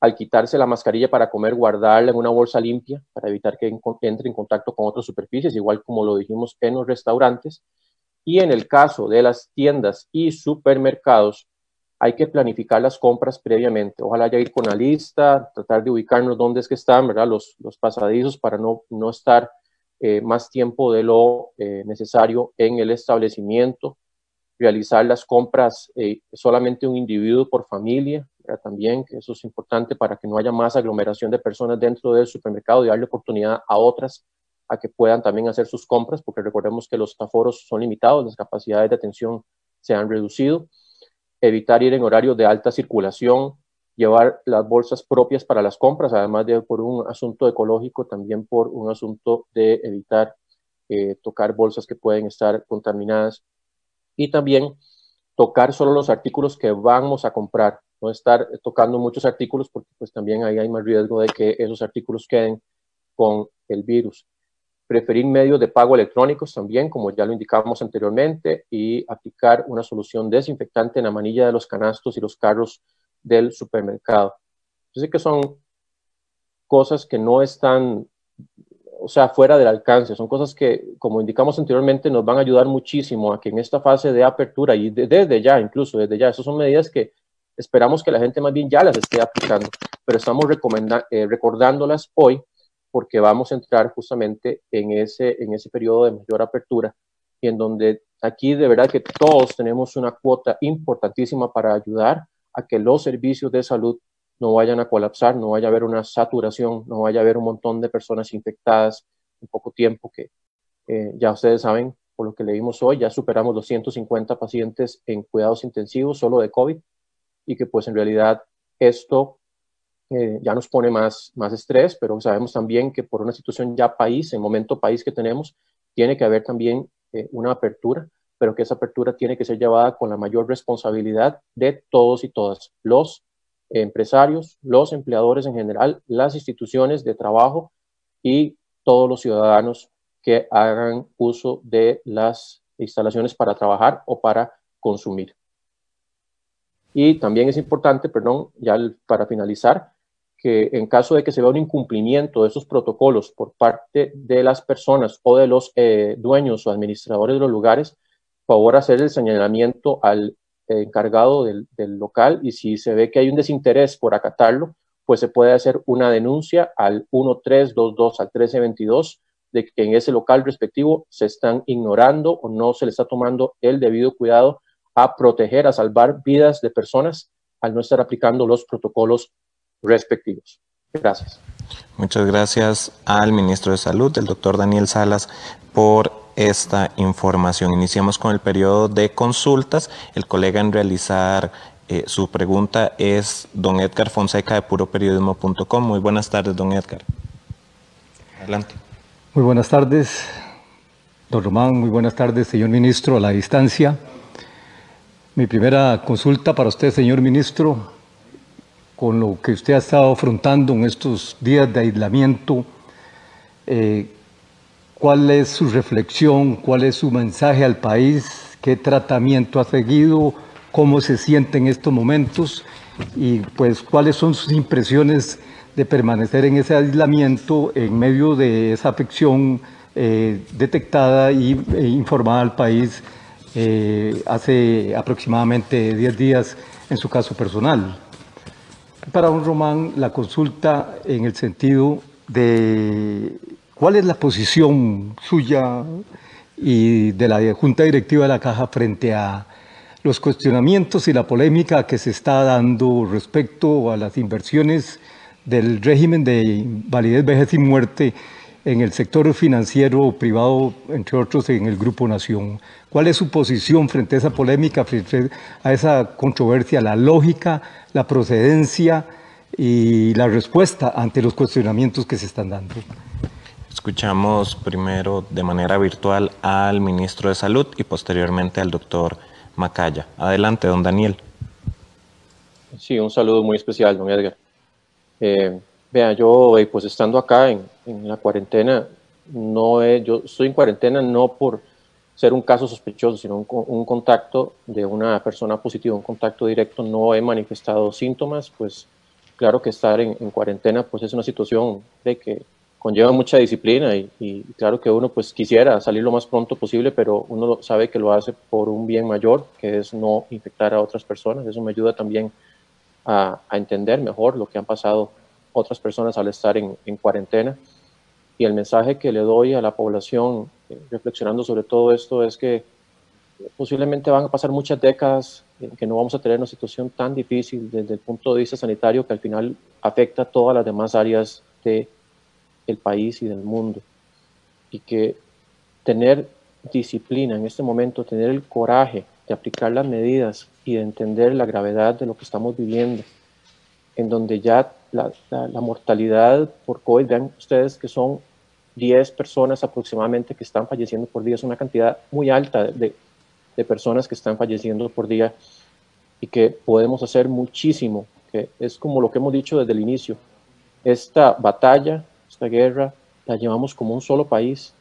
Speaker 5: Al quitarse la mascarilla para comer, guardarla en una bolsa limpia para evitar que entre en contacto con otras superficies, igual como lo dijimos en los restaurantes y en el caso de las tiendas y supermercados, hay que planificar las compras previamente. Ojalá ya ir con la lista, tratar de ubicarnos dónde es que están, ¿verdad? Los, pasadizos para no, no estar eh, más tiempo de lo eh, necesario en el establecimiento. Realizar las compras eh, solamente un individuo por familia, también, que eso es importante para que no haya más aglomeración de personas dentro del supermercado y darle oportunidad a otras a que puedan también hacer sus compras, porque recordemos que los aforos son limitados, las capacidades de atención se han reducido, evitar ir en horario de alta circulación, llevar las bolsas propias para las compras, además de por un asunto ecológico, también por un asunto de evitar eh, tocar bolsas que pueden estar contaminadas. Y también tocar solo los artículos que vamos a comprar, no estar tocando muchos artículos porque pues también ahí hay más riesgo de que esos artículos queden con el virus preferir medios de pago electrónicos también, como ya lo indicábamos anteriormente, y aplicar una solución desinfectante en la manilla de los canastos y los carros del supermercado. Sé que son cosas que no están, o sea, fuera del alcance, son cosas que, como indicamos anteriormente, nos van a ayudar muchísimo a que en esta fase de apertura y desde ya, incluso desde ya, esas son medidas que esperamos que la gente más bien ya las esté aplicando, pero estamos eh, recordándolas hoy porque vamos a entrar justamente en ese, en ese periodo de mayor apertura y en donde aquí de verdad que todos tenemos una cuota importantísima para ayudar a que los servicios de salud no vayan a colapsar, no vaya a haber una saturación, no vaya a haber un montón de personas infectadas en poco tiempo, que eh, ya ustedes saben, por lo que leímos hoy, ya superamos los 150 pacientes en cuidados intensivos solo de COVID y que pues en realidad esto eh, ya nos pone más, más estrés, pero sabemos también que por una situación ya país, en momento país que tenemos, tiene que haber también eh, una apertura, pero que esa apertura tiene que ser llevada con la mayor responsabilidad de todos y todas, los empresarios, los empleadores en general, las instituciones de trabajo y todos los ciudadanos que hagan uso de las instalaciones para trabajar o para consumir. Y también es importante, perdón, ya para finalizar, que en caso de que se vea un incumplimiento de esos protocolos por parte de las personas o de los eh, dueños o administradores de los lugares, favor hacer el señalamiento al encargado del, local y si se ve que hay un desinterés por acatarlo, pues se puede hacer una denuncia al 1322, al 1322, de que en ese local respectivo se están ignorando o no se le está tomando el debido cuidado a proteger, a salvar vidas de personas al no estar aplicando los protocolos respectivos. Gracias.
Speaker 4: Muchas gracias al ministro de Salud, el doctor Daniel Salas, por esta información. Iniciamos con el periodo de consultas. El colega en realizar eh, su pregunta es don Edgar Fonseca de puroperiodismo.com. Muy buenas tardes, don Edgar. Adelante.
Speaker 7: Muy buenas tardes, don Román. Muy buenas tardes, señor ministro, a la distancia. Mi primera consulta para usted, señor ministro, con lo que usted ha estado afrontando en estos días de aislamiento, eh, cuál es su reflexión, cuál es su mensaje al país, qué tratamiento ha seguido, cómo se siente en estos momentos y pues cuáles son sus impresiones de permanecer en ese aislamiento en medio de esa afección eh, detectada y, e informada al país eh, hace aproximadamente 10 días en su caso personal para un Román la consulta en el sentido de cuál es la posición suya y de la Junta Directiva de la Caja frente a los cuestionamientos y la polémica que se está dando respecto a las inversiones del régimen de validez, vejez y muerte en el sector financiero privado, entre otros en el Grupo Nación. ¿Cuál es su posición frente a esa polémica, frente a esa controversia, la lógica, la procedencia y la respuesta ante los cuestionamientos que se están dando?
Speaker 4: Escuchamos primero de manera virtual al ministro de Salud y posteriormente al doctor Macaya. Adelante, don Daniel.
Speaker 5: Sí, un saludo muy especial, don Edgar. Eh, vea, yo, eh, pues estando acá en, la cuarentena, no yo estoy en cuarentena no por ser un caso sospechoso, sino un, un, contacto de una persona positiva, un contacto directo, no he manifestado síntomas, pues claro que estar en, en cuarentena pues es una situación de que conlleva mucha disciplina y, claro que uno pues quisiera salir lo más pronto posible, pero uno sabe que lo hace por un bien mayor, que es no infectar a otras personas. Eso me ayuda también a, entender mejor lo que han pasado otras personas al estar en, cuarentena. Y el mensaje que le doy a la población, eh, reflexionando sobre todo esto, es que posiblemente van a pasar muchas décadas en que no vamos a tener una situación tan difícil desde el punto de vista sanitario que al final afecta a todas las demás áreas de el país y del mundo. Y que tener disciplina en este momento, tener el coraje de aplicar las medidas y de entender la gravedad de lo que estamos viviendo, en donde ya la, mortalidad por COVID, vean ustedes que son 10 personas aproximadamente que están falleciendo por día, es una cantidad muy alta de, personas que están falleciendo por día y que podemos hacer muchísimo, que es como lo que hemos dicho desde el inicio, esta batalla esta guerra la llevamos como un solo país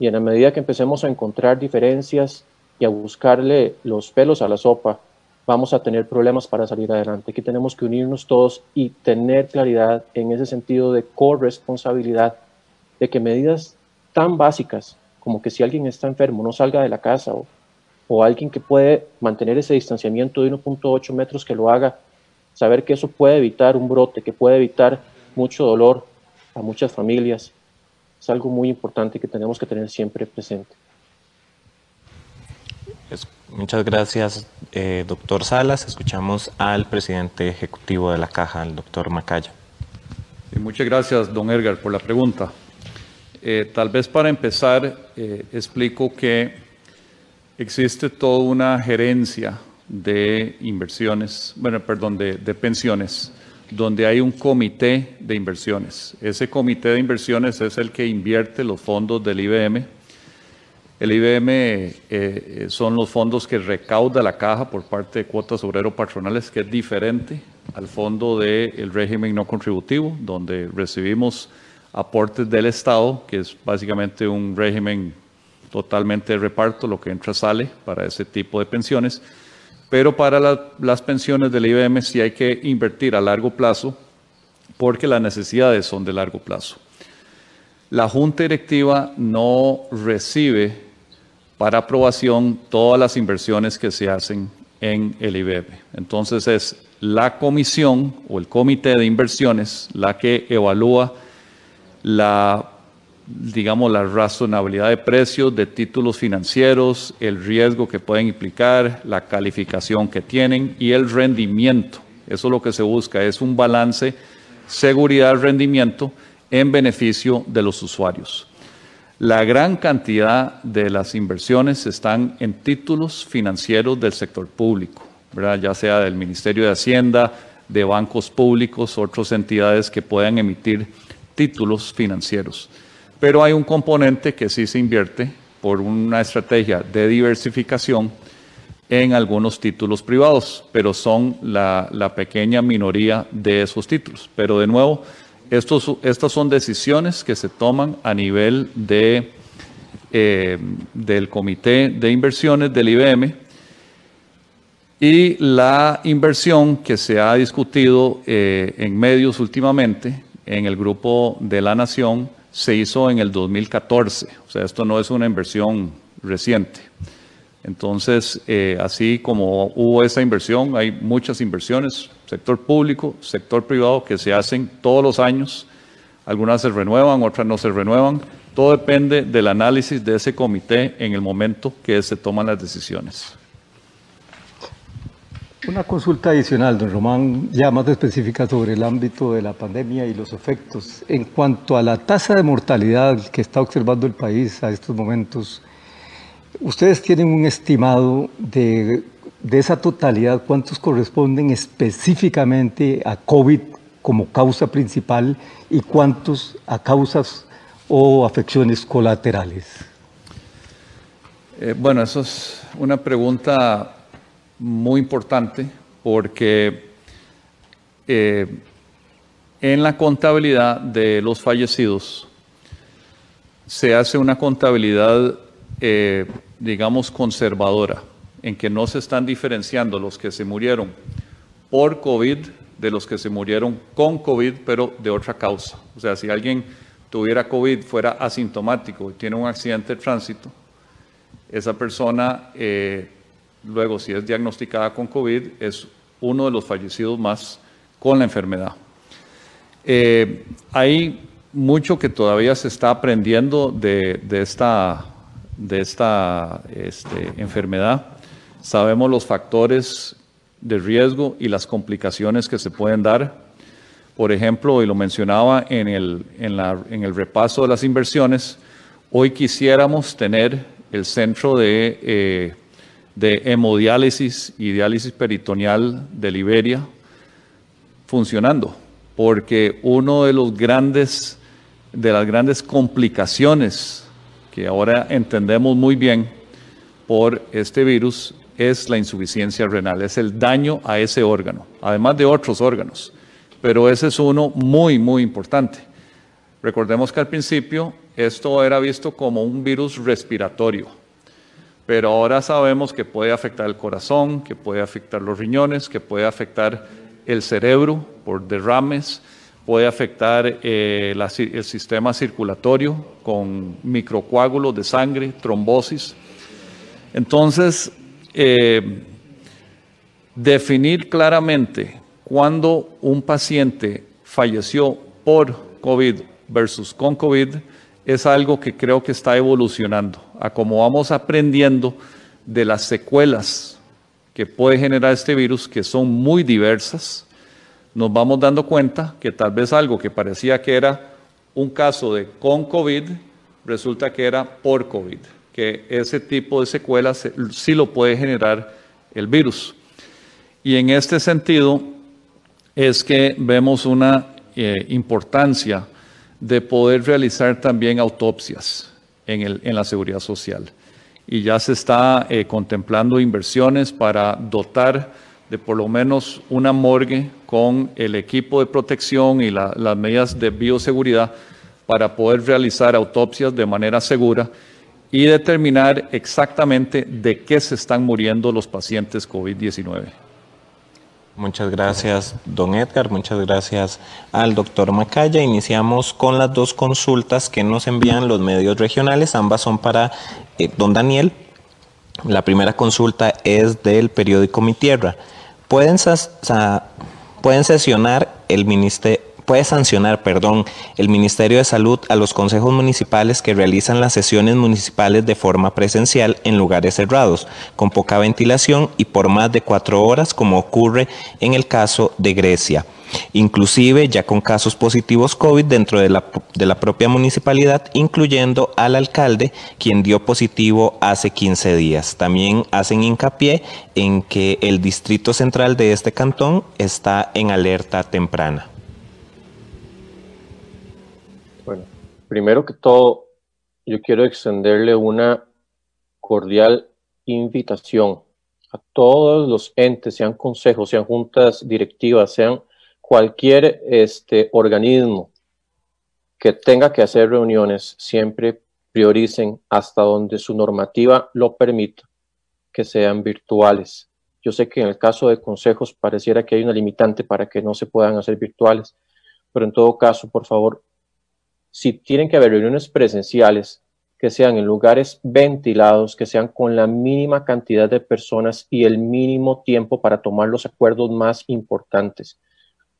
Speaker 5: y en la medida que empecemos a encontrar diferencias y a buscarle los pelos a la sopa, vamos a tener problemas para salir adelante. Aquí tenemos que unirnos todos y tener claridad en ese sentido de corresponsabilidad, de que medidas tan básicas como que si alguien está enfermo no salga de la casa o, o alguien que puede mantener ese distanciamiento de 1.8 metros que lo haga, saber que eso puede evitar un brote, que puede evitar mucho dolor, a muchas familias, es algo muy importante que tenemos que tener siempre presente.
Speaker 4: Muchas gracias, eh, doctor Salas. Escuchamos al presidente ejecutivo de la Caja, el doctor Macaya.
Speaker 6: muchas gracias, don Edgar, por la pregunta. Eh, tal vez para empezar, eh, explico que existe toda una gerencia de inversiones, bueno, perdón, de, de pensiones donde hay un comité de inversiones. Ese comité de inversiones es el que invierte los fondos del IBM. El IBM eh, son los fondos que recauda la caja por parte de cuotas obrero patronales, que es diferente al fondo del régimen no contributivo, donde recibimos aportes del Estado, que es básicamente un régimen totalmente de reparto, lo que entra sale para ese tipo de pensiones pero para las pensiones del IBM sí hay que invertir a largo plazo porque las necesidades son de largo plazo. La Junta Directiva no recibe para aprobación todas las inversiones que se hacen en el IBM. Entonces es la comisión o el comité de inversiones la que evalúa la digamos, la razonabilidad de precios de títulos financieros, el riesgo que pueden implicar, la calificación que tienen y el rendimiento. Eso es lo que se busca, es un balance seguridad-rendimiento en beneficio de los usuarios. La gran cantidad de las inversiones están en títulos financieros del sector público, ya sea del Ministerio de Hacienda, de bancos públicos, otras entidades que puedan emitir títulos financieros pero hay un componente que sí se invierte por una estrategia de diversificación en algunos títulos privados, pero son la, pequeña minoría de esos títulos. Pero de nuevo, estos, estas son decisiones que se toman a nivel de, eh, del Comité de Inversiones del IBM y la inversión que se ha discutido eh, en medios últimamente en el Grupo de la Nación se hizo en el 2014, o sea, esto no es una inversión reciente. Entonces, eh, así como hubo esa inversión, hay muchas inversiones, sector público, sector privado, que se hacen todos los años. Algunas se renuevan, otras no se renuevan. Todo depende del análisis de ese comité en el momento que se toman las decisiones.
Speaker 7: Una consulta adicional, don Román, ya más específica sobre el ámbito de la pandemia y los efectos. En cuanto a la tasa de mortalidad que está observando el país a estos momentos, ¿ustedes tienen un estimado de, esa totalidad? ¿Cuántos corresponden específicamente a COVID como causa principal y cuántos a causas o afecciones colaterales?
Speaker 6: Eh, bueno, eso es una pregunta muy importante porque eh, en la contabilidad de los fallecidos se hace una contabilidad, eh, digamos, conservadora, en que no se están diferenciando los que se murieron por COVID de los que se murieron con COVID, pero de otra causa. O sea, si alguien tuviera COVID, fuera asintomático y tiene un accidente de tránsito, esa persona eh, luego si es diagnosticada con COVID, es uno de los fallecidos más con la enfermedad. Eh, hay mucho que todavía se está aprendiendo de, esta, este, enfermedad. Sabemos los factores de riesgo y las complicaciones que se pueden dar. Por ejemplo, y lo mencionaba en el, en el repaso de las inversiones, hoy quisiéramos tener el centro de eh, de hemodiálisis y diálisis peritoneal de Liberia funcionando, porque uno de los grandes de las grandes complicaciones que ahora entendemos muy bien por este virus es la insuficiencia renal, es el daño a ese órgano, además de otros órganos, pero ese es uno muy, muy importante. Recordemos que al principio esto era visto como un virus respiratorio, pero ahora sabemos que puede afectar el corazón, que puede afectar los riñones, que puede afectar el cerebro por derrames, puede afectar eh, el sistema circulatorio con microcoágulos de sangre, trombosis. Entonces, eh, definir claramente cuándo un paciente falleció por COVID versus con COVID es algo que creo que está evolucionando. A como vamos aprendiendo de las secuelas que puede generar este virus, que son muy diversas, nos vamos dando cuenta que tal vez algo que parecía que era un caso de con COVID, resulta que era por COVID, que ese tipo de secuelas sí lo puede generar el virus. Y en este sentido es que vemos una eh, importancia de poder realizar también autopsias en, la seguridad social. Y ya se está eh, contemplando inversiones para dotar de por lo menos una morgue con el equipo de protección y las medidas de bioseguridad para poder realizar autopsias de manera segura y determinar exactamente de qué se están muriendo los pacientes COVID-19.
Speaker 4: Muchas gracias, don Edgar. Muchas gracias al doctor Macaya. Iniciamos con las dos consultas que nos envían los medios regionales. Ambas son para eh, don Daniel. La primera consulta es del periódico Mi Tierra. ¿Pueden, pueden sesionar el ministerio? Puede sancionar, perdón, el Ministerio de Salud a los consejos municipales que realizan las sesiones municipales de forma presencial en lugares cerrados, con poca ventilación y por más de cuatro horas, como ocurre en el caso de Grecia. Inclusive ya con casos positivos COVID dentro de la, de la propia municipalidad, incluyendo al alcalde, quien dio positivo hace 15 días. También hacen hincapié en que el distrito central de este cantón está en alerta temprana.
Speaker 5: Primero que todo, yo quiero extenderle una cordial invitación a todos los entes, sean consejos, sean juntas directivas, sean cualquier este, organismo que tenga que hacer reuniones, siempre prioricen hasta donde su normativa lo permita, que sean virtuales. Yo sé que en el caso de consejos pareciera que hay una limitante para que no se puedan hacer virtuales, pero en todo caso, por favor, si tienen que haber reuniones presenciales, que sean en lugares ventilados, que sean con la mínima cantidad de personas y el mínimo tiempo para tomar los acuerdos más importantes,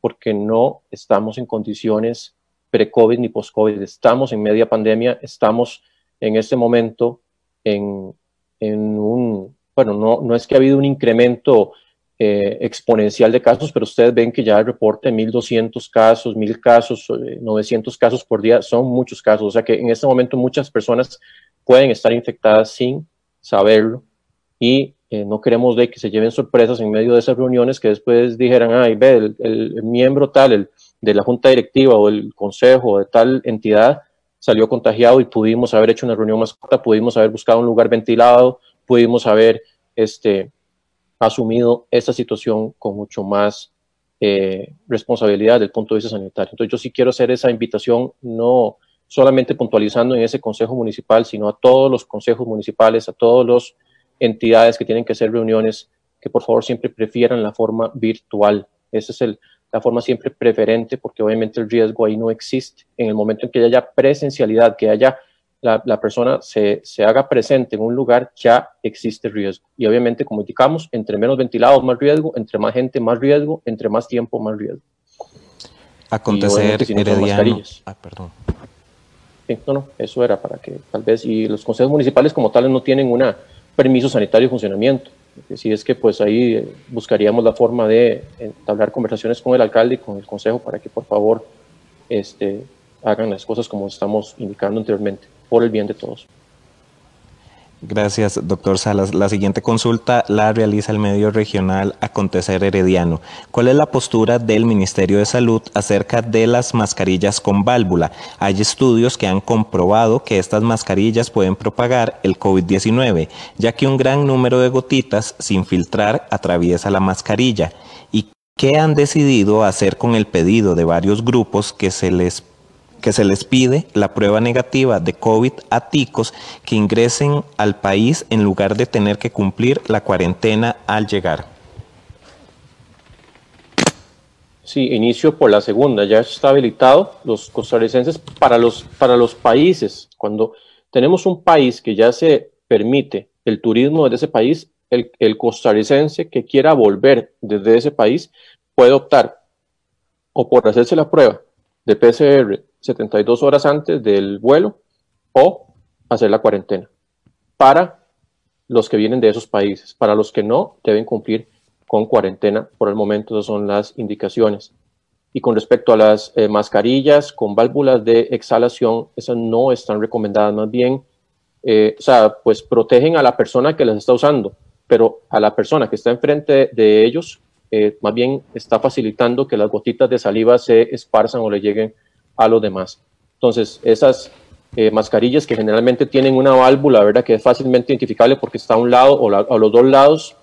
Speaker 5: porque no estamos en condiciones pre-COVID ni post-COVID, estamos en media pandemia, estamos en este momento en, un, bueno, no, no es que ha habido un incremento eh, exponencial de casos, pero ustedes ven que ya el reporte 1.200 casos, 1.000 casos, 900 eh, casos por día, son muchos casos. O sea que en este momento muchas personas pueden estar infectadas sin saberlo y eh, no queremos de que se lleven sorpresas en medio de esas reuniones que después dijeran, ay, ve, el, miembro tal, el, de la junta directiva o el consejo de tal entidad salió contagiado y pudimos haber hecho una reunión más corta, pudimos haber buscado un lugar ventilado, pudimos haber este, asumido esta situación con mucho más eh, responsabilidad desde el punto de vista sanitario. Entonces yo sí quiero hacer esa invitación, no solamente puntualizando en ese consejo municipal, sino a todos los consejos municipales, a todas las entidades que tienen que hacer reuniones, que por favor siempre prefieran la forma virtual. Esa es el, la forma siempre preferente, porque obviamente el riesgo ahí no existe. En el momento en que haya presencialidad, que haya la, persona se, se, haga presente en un lugar, ya existe riesgo. Y obviamente, como indicamos, entre menos ventilados, más riesgo, entre más gente, más riesgo, entre más tiempo, más riesgo.
Speaker 4: Acontecer herediano.
Speaker 5: Ah, perdón. no, no, eso era para que tal vez, y los consejos municipales como tales no tienen un permiso sanitario de funcionamiento. Si es que pues ahí eh, buscaríamos la forma de entablar conversaciones con el alcalde y con el consejo para que por favor este, hagan las cosas como estamos indicando anteriormente por el bien de todos.
Speaker 4: Gracias, doctor Salas. La siguiente consulta la realiza el medio regional Acontecer Herediano. ¿Cuál es la postura del Ministerio de Salud acerca de las mascarillas con válvula? Hay estudios que han comprobado que estas mascarillas pueden propagar el COVID-19, ya que un gran número de gotitas sin filtrar atraviesa la mascarilla. ¿Y qué han decidido hacer con el pedido de varios grupos que se les que se les pide la prueba negativa de COVID a ticos que ingresen al país en lugar de tener que cumplir la cuarentena al llegar.
Speaker 5: Sí, inicio por la segunda. Ya está habilitado los costarricenses para los, para los países. Cuando tenemos un país que ya se permite el turismo desde ese país, el, costarricense que quiera volver desde ese país puede optar o por hacerse la prueba de PCR 72 horas antes del vuelo o hacer la cuarentena para los que vienen de esos países. Para los que no, deben cumplir con cuarentena. Por el momento, esas son las indicaciones. Y con respecto a las eh, mascarillas con válvulas de exhalación, esas no están recomendadas, más bien, eh, o sea, pues protegen a la persona que las está usando, pero a la persona que está enfrente de ellos, eh, más bien está facilitando que las gotitas de saliva se esparzan o le lleguen a los demás. Entonces, esas eh, mascarillas que generalmente tienen una válvula, ¿verdad? Que es fácilmente identificable porque está a un lado o a los dos lados,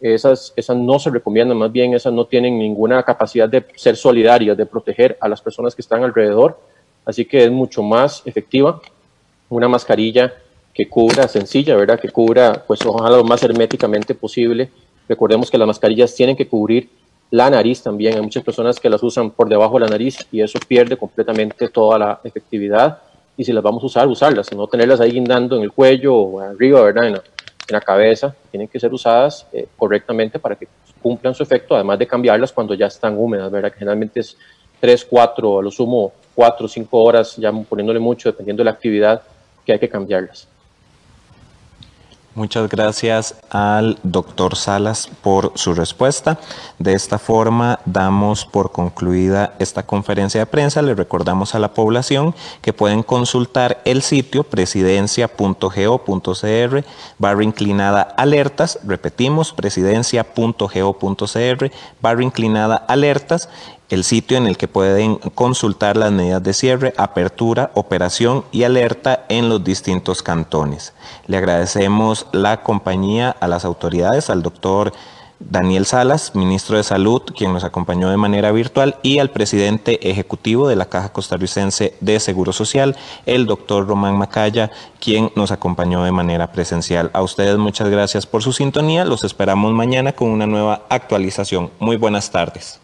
Speaker 5: esas, esas no se recomiendan, más bien esas no tienen ninguna capacidad de ser solidarias, de proteger a las personas que están alrededor, así que es mucho más efectiva una mascarilla que cubra, sencilla, ¿verdad? Que cubra, pues ojalá lo más herméticamente posible. Recordemos que las mascarillas tienen que cubrir la nariz también. Hay muchas personas que las usan por debajo de la nariz y eso pierde completamente toda la efectividad. Y si las vamos a usar, usarlas, no tenerlas ahí guindando en el cuello o arriba, ¿verdad? En la, cabeza. Tienen que ser usadas eh, correctamente para que cumplan su efecto, además de cambiarlas cuando ya están húmedas, ¿verdad? Que generalmente es 3, 4, a lo sumo 4, 5 horas, ya poniéndole mucho, dependiendo de la actividad, que hay que cambiarlas.
Speaker 4: Muchas gracias al doctor Salas por su respuesta. De esta forma damos por concluida esta conferencia de prensa. Le recordamos a la población que pueden consultar el sitio presidencia.go.cr barra inclinada alertas. Repetimos, presidencia.go.cr barra inclinada alertas el sitio en el que pueden consultar las medidas de cierre, apertura, operación y alerta en los distintos cantones. Le agradecemos la compañía a las autoridades, al doctor Daniel Salas, ministro de Salud, quien nos acompañó de manera virtual, y al presidente ejecutivo de la Caja Costarricense de Seguro Social, el doctor Román Macaya, quien nos acompañó de manera presencial. A ustedes muchas gracias por su sintonía. Los esperamos mañana con una nueva actualización. Muy buenas tardes.